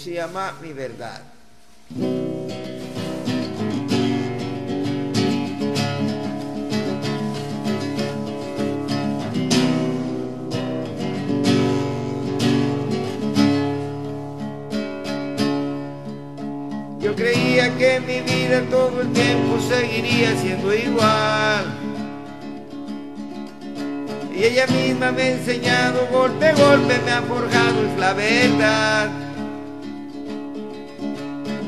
se llama Mi Verdad. Yo creía que mi vida todo el tiempo seguiría siendo igual. Y ella misma me ha enseñado, golpe a golpe me ha forjado, es la verdad.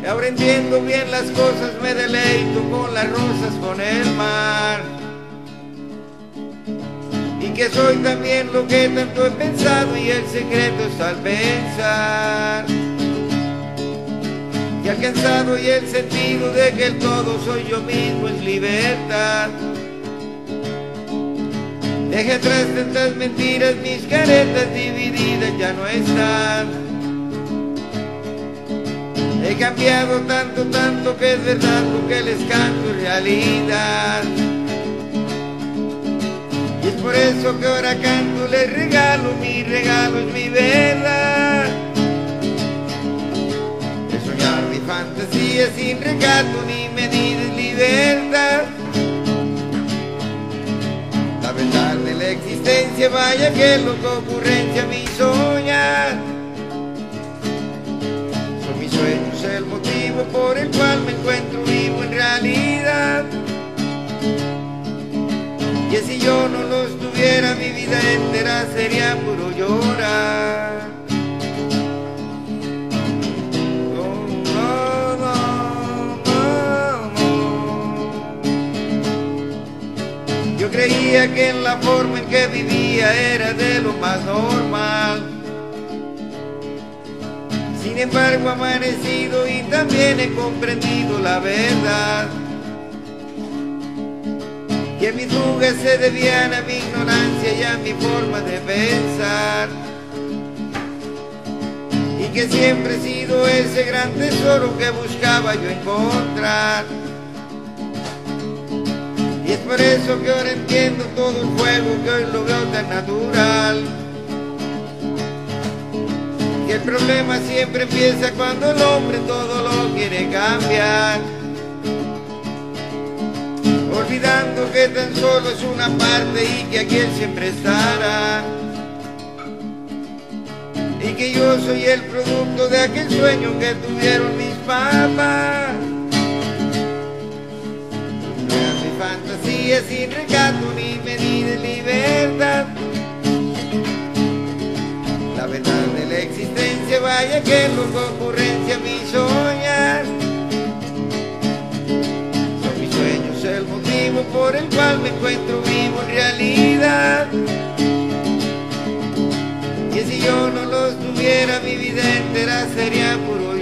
Y ahora entiendo bien las cosas, me deleito con las rosas, con el mar. Y que soy también lo que tanto he pensado y el secreto es al pensar. Y alcanzado y el sentido de que el todo soy yo mismo es libertad. Deje atrás tantas mentiras, mis caretas divididas ya no están. He cambiado tanto, tanto que es verdad lo que les canto es realidad. Y es por eso que ahora canto, les regalo, mi regalo es mi verdad. De soñar mi fantasía sin recato ni medida es libertad. La verdad de la existencia, vaya que loca ocurrencia mi soñar. Por el cual me encuentro vivo en realidad. Y si yo no los tuviera, mi vida entera sería puro llorar. Yo creía que en la forma en que vivía era de lo más normal. Embargo, amanecido y también he comprendido la verdad. Que mis fugas se debían a mi ignorancia y a mi forma de pensar. Y que siempre he sido ese gran tesoro que buscaba yo encontrar. Y es por eso que ahora entiendo todo el juego que hoy lo veo tan natural. El problema siempre empieza cuando el hombre todo lo quiere cambiar. Olvidando que tan solo es una parte y que aquí él siempre estará. Y que yo soy el producto de aquel sueño que tuvieron mis papás. Era mi fantasía sin recato ni medida libertad. Vaya que loca ocurrencia mi soñar. Son mis sueños el motivo por el cual me encuentro vivo en realidad. Y si yo no los tuviera, mi vida entera sería puro